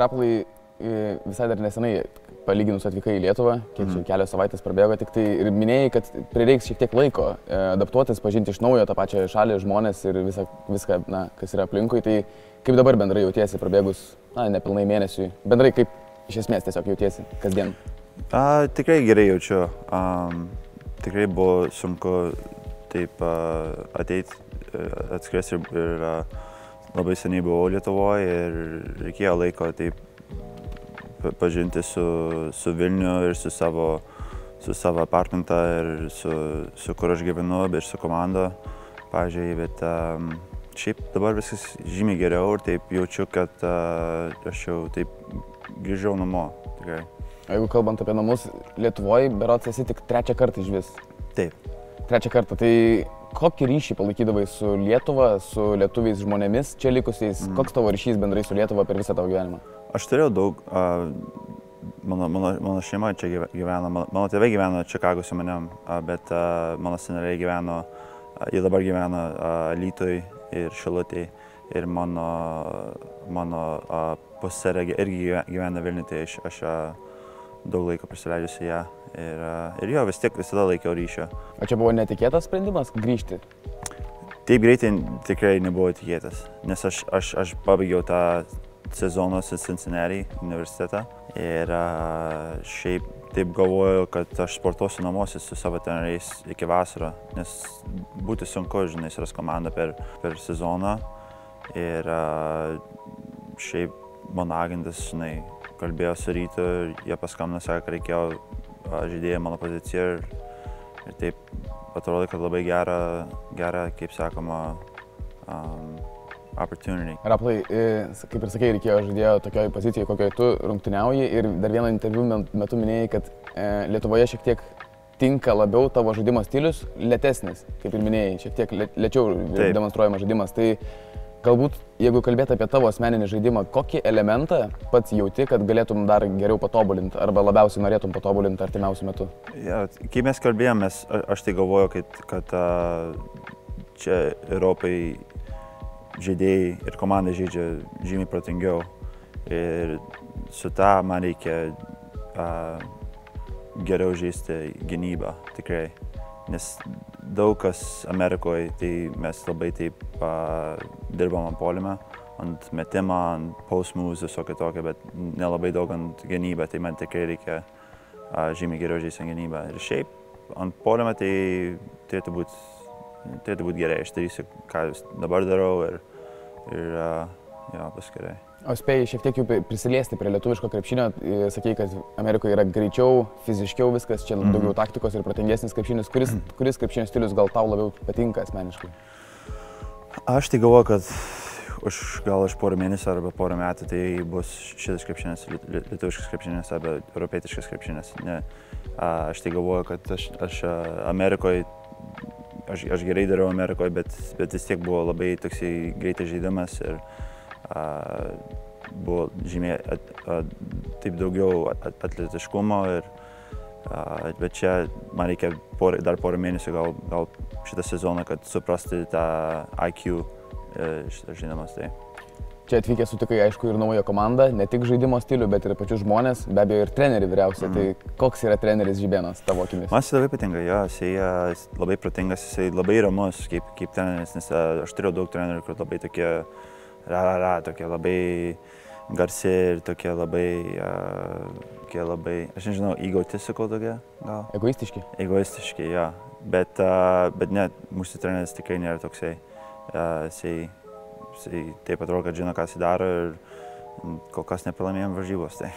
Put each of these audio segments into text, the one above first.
Raplai visai dar nesenai palyginus atvykai į Lietuvą, kiek čia kelios savaitės prabėgo, tik tai ir minėjai, kad prireiks šiek tiek laiko e, adaptuotis, pažinti iš naujo tą pačią šalį, žmonės ir visą, viską, na, kas yra aplinkui. Tai kaip dabar bendrai jautiesi prabėgus, na, nepilnai mėnesiui, bendrai kaip iš esmės tiesiog jautiesi kasdien? A, tikrai gerai jaučiu. Um, tikrai buvo sunku taip ateiti, atskristi ir, ir uh, labai seniai buvau Lietuvoje ir reikėjo laiko taip pažinti su, su Vilniu ir su savo, su savo apartmentą ir su, su kur aš gyvenu, bet ir su komanda, pažiūrėjai, bet um, šiaip dabar viskas žymiai geriau ir taip jaučiu, kad uh, aš jau taip grįžau namo. Tikrai. Jeigu kalbant apie namus, Lietuvoje berots esi tik trečią kartą iš vis. Taip. Trečią kartą. Tai kokį ryšį palaikydavai su Lietuva, su lietuviais žmonėmis čia likusiais? Mm. Koks tavo ryšys bendrai su Lietuva per visą tavo gyvenimą? Aš turėjau daug, uh, mano, mano, mano šeima čia gyvena, mano, mano tėvai gyveno Čikagos su manim, uh, bet uh, mano seneliai gyveno, uh, jie dabar gyvena uh, Lytui ir Šilutėj ir mano, mano uh, pusserė irgi gyvena Vilniuje, tai aš, aš uh, daug laiko prisileidžiu su ją ir, uh, ir jo vis tiek visada laikiau ryšio. O čia buvo netikėtas sprendimas grįžti? Taip greitai tikrai nebuvo tikėtas, nes aš, aš, aš pabaigiau tą sezoną su Cincinnati universitetą ir uh, šiaip taip galvoju, kad aš sportuosiu namuose su savo treneriais iki vasaro, nes būtų sunku, žinai, suras komandą per, per sezoną ir uh, šiaip mano agentas, žinai, kalbėjo su rytu jie paskambino, sakė, reikėjo žaidėjai mano poziciją ir, ir taip atrodo, kad labai gera, gera kaip sakoma, um, opportunity. Raplai, kaip ir sakėjai, reikėjo žaidėjo tokioje pozicijoje, kokioje tu rungtyniauji ir dar vieną interviu metu minėjai, kad e, Lietuvoje šiek tiek tinka labiau tavo žaidimo stilius, lėtesnis, kaip ir minėjai, šiek tiek lėčiau Taip. demonstruojamas žaidimas. Tai galbūt, jeigu kalbėt apie tavo asmeninį žaidimą, kokį elementą pats jauti, kad galėtum dar geriau patobulinti arba labiausiai norėtum patobulinti artimiausiu metu? Ja, kai mes kalbėjomės, aš tai galvoju, kad, kad čia Europai žaidėjai ir komanda žaidžia žymiai protingiau. Ir su tą man reikia uh, geriau žaisti gynybą, tikrai. Nes daug kas Amerikoje, tai mes labai taip uh, dirbam ant polime, ant metimą, ant post moves, visokio tokio, bet nelabai daug ant gynybą, tai man tikrai reikia uh, žymiai geriau žaisti ant gynybą. Ir šiaip ant polime tai turėtų būti turėtų būti gerai, aš darysiu, ką dabar darau ir, ir uh, jo, bus gerai. O spėjai šiek tiek jau prisiliesti prie lietuviško krepšinio, sakei, kad Amerikoje yra greičiau, fiziškiau viskas, čia mm -hmm. daugiau taktikos ir protingesnis krepšinis. Kuris, -hmm. kuris krepšinio stilius gal tau labiau patinka asmeniškai? Aš tai galvoju, kad už gal už porą mėnesių arba porą metų tai bus šitas krepšinis, lietuviškas krepšinis arba europietiškas krepšinis. Ne, aš tai galvoju, kad aš, aš Amerikoje aš, aš gerai dariau Amerikoje, bet, bet vis tiek buvo labai toksai greitas žaidimas ir a, buvo žymiai at, a, taip daugiau at, atletiškumo. Ir, a, bet čia man reikia por, dar porą mėnesių gal, gal šitą sezoną, kad suprasti tą IQ e, žaidimas. Tai. Čia atvykęs sutikai, aišku, ir naują komandą, ne tik žaidimo stilių, bet ir pačius žmonės, be abejo, ir trenerių vyriausią. Mm. Tai koks yra treneris Žibėnas tavo akimis? Man jis labai patinka, jo, jis labai protingas, jisai labai ramus kaip, kaip treneris, nes aš turėjau daug trenerių, kur labai tokie, ra, ra, ra, tokie labai garsi ir tokie labai, uh, tokie labai, aš nežinau, egotistical tokie, gal. Egoistiški? Egoistiški, jo. Bet, uh, bet net mūsų treneris tikrai nėra toksai. Uh, jisai, jisai taip atrodo, kad žino, ką jis daro ir kol kas nepilamėjom varžybos. Tai.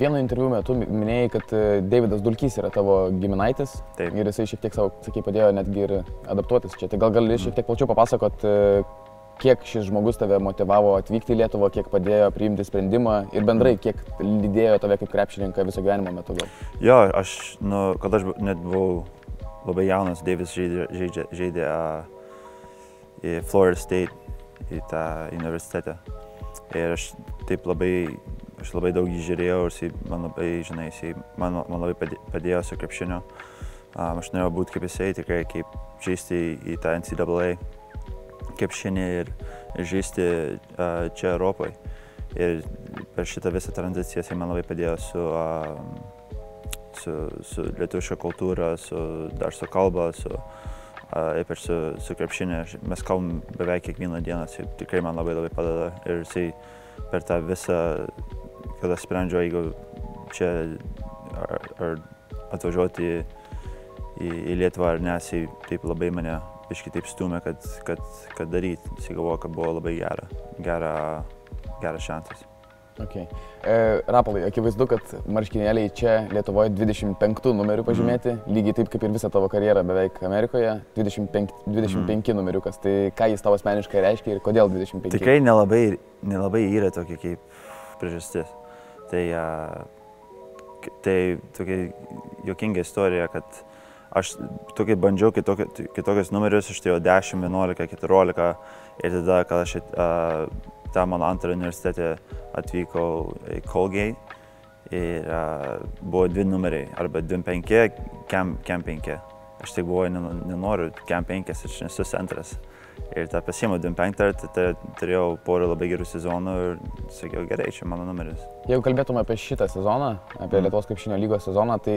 Vieno interviu metu minėjai, kad e, Davidas Dulkys yra tavo giminaitis Taip. ir jisai šiek tiek savo, sakai, padėjo netgi ir adaptuotis čia. Tai gal gali šiek tiek plačiau papasakot, e, kiek šis žmogus tave motivavo atvykti į Lietuvą, kiek padėjo priimti sprendimą ir bendrai, kiek lydėjo tave kaip krepšininką viso gyvenimo metu gal? Jo, aš, nu, kada aš net buvau labai jaunas, Davis žaidė, žaidė, žaidė uh, Florida State į tą universitetą. Ir aš taip labai, aš labai daug jį žiūrėjau ir jisai man labai, žinai, jisai man, man labai padėjo su krepšiniu. Um, aš norėjau būti kaip jisai, tikrai kaip žaisti į tą NCAA krepšinį ir, žaisti čia Europoje. Ir per šitą visą tranziciją jisai man labai padėjo su, su, su lietuviška kultūra, su, dar su kalba, su, ypač su, su krepšinė. Mes kalbam beveik kiekvieną dieną, jisai tikrai man labai labai padeda. Ir jisai per tą visą, kada sprendžiu, jeigu čia ar, ar atvažiuoti į, į Lietuvą ar ne, jisai taip labai mane biškai taip stumė, kad, kad, kad daryti. Jis galvoja, kad buvo labai gera, gera, geras šansas. Okay. E, Rapolai, akivaizdu, kad marškinėliai čia Lietuvoje 25 numerių pažymėti, mm. lygiai taip kaip ir visą tavo karjerą beveik Amerikoje, 25, 25 mm. numeriukas. Tai ką jis tavo asmeniškai reiškia ir kodėl 25? Tikrai nelabai, nelabai yra tokia kaip priežastis. Tai, uh, tai tokia jokinga istorija, kad aš tokia bandžiau kitokio, kitokius numerius, aš turėjau 10, 11, 14 ir tada, kad aš uh, tą mano antrą universitetę atvykau į Colgate ir uh, buvo dvi numeriai, arba 25, Cam, Cam 5. Aš tik buvau, nenoriu Cam 5, aš nesu centras. Ir tą pasiėmiau 25, tai turėjau porą labai gerų sezonų ir sakiau, gerai, čia mano numeris. Jeigu kalbėtume apie šitą sezoną, apie mm. Lietuvos krepšinio lygos sezoną, tai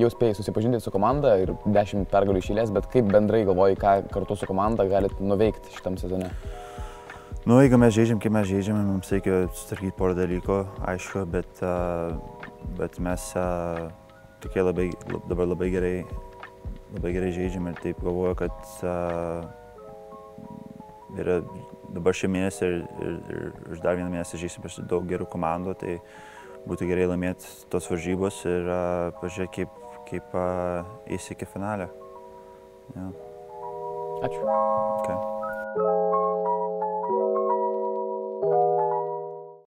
jau spėjai susipažinti su komanda ir 10 pergalių išėlės, bet kaip bendrai galvoji, ką kartu su komanda galit nuveikti šitam sezone? Nu, jeigu mes žaidžiam, kaip mes žaidžiam, mums reikia sutvarkyti porą dalykų, aišku, bet, bet mes tokie labai, dabar labai gerai, labai gerai žaidžiam ir taip galvoju, kad uh, yra dabar šį mėnesį ir, ir, ir, ir dar vieną mėnesį žaisim prieš daug gerų komandų, tai būtų gerai laimėti tos varžybos ir uh, pažiūrėti, kaip, kaip uh, įsi iki finalę. Ja. Ačiū. Okay.